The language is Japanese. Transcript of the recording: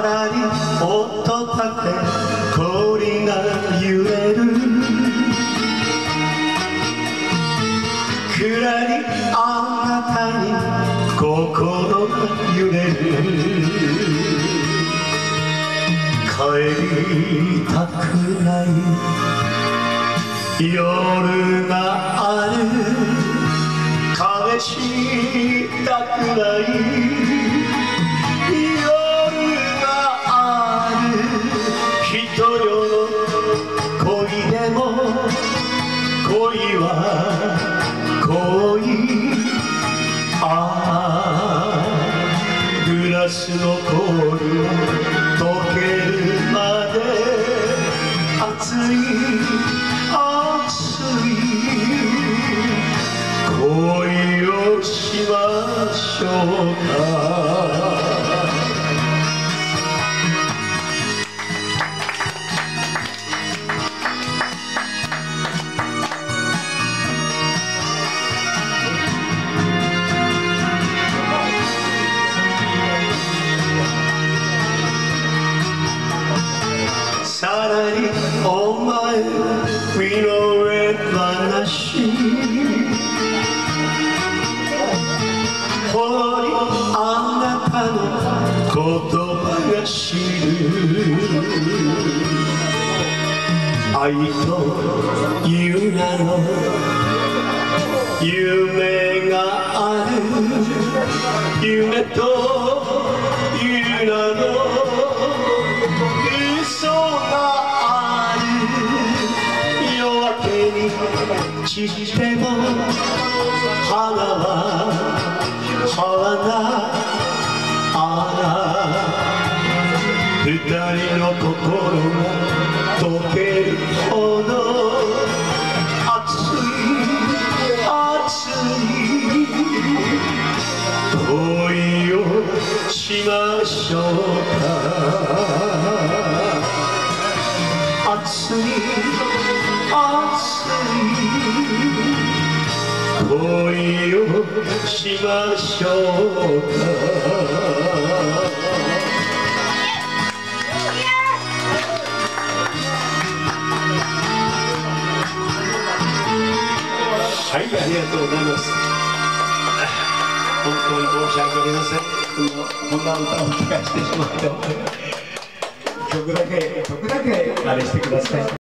音高い氷が揺れる。くらりあなたに心が揺れる。帰りたくない。夜がある。壁したくない。の恋でも恋は恋。ああグラスの氷が溶けるまで熱い熱い。恋をしましょうか。お前身の上話。ほろりあなたの言葉が知る。愛という名の夢がある。夢という名の散っても花は花あら二人の心が溶けるほど熱い熱い恋をしましょうか。熱い恋をしましょうかはい、ありがとうございます。本当に申し訳ありません。こんな歌を聞かせてしまって。曲だけ、曲だけ、あれしてください。